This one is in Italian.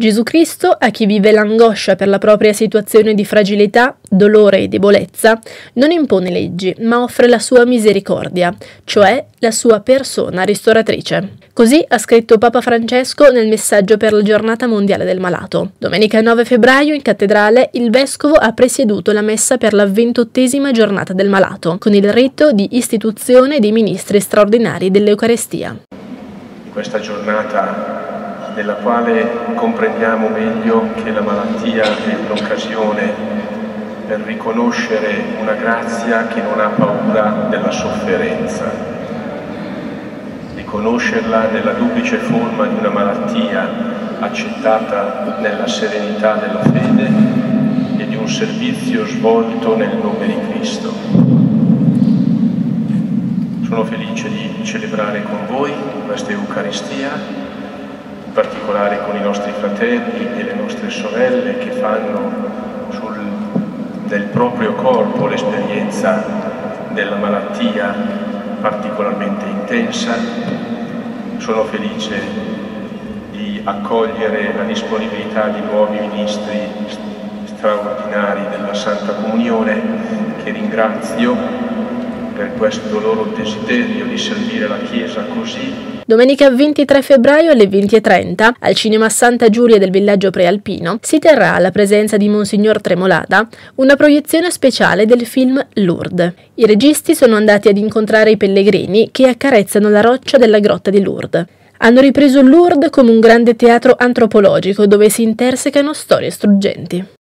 Gesù Cristo, a chi vive l'angoscia per la propria situazione di fragilità, dolore e debolezza, non impone leggi, ma offre la sua misericordia, cioè la sua persona ristoratrice. Così ha scritto Papa Francesco nel messaggio per la giornata mondiale del malato. Domenica 9 febbraio in cattedrale il vescovo ha presieduto la messa per la ventottesima giornata del malato, con il rito di istituzione dei ministri straordinari dell'Eucarestia. In questa giornata nella quale comprendiamo meglio che la malattia è un'occasione per riconoscere una grazia che non ha paura della sofferenza, riconoscerla nella duplice forma di una malattia accettata nella serenità della fede e di un servizio svolto nel nome di Cristo. Sono felice di celebrare con voi questa Eucaristia in particolare con i nostri fratelli e le nostre sorelle che fanno sul, del proprio corpo l'esperienza della malattia particolarmente intensa. Sono felice di accogliere la disponibilità di nuovi ministri straordinari della Santa Comunione che ringrazio per questo loro desiderio di servire la Chiesa così Domenica 23 febbraio alle 20.30 al Cinema Santa Giulia del villaggio prealpino si terrà alla presenza di Monsignor Tremolada una proiezione speciale del film Lourdes. I registi sono andati ad incontrare i pellegrini che accarezzano la roccia della grotta di Lourdes. Hanno ripreso Lourdes come un grande teatro antropologico dove si intersecano storie struggenti.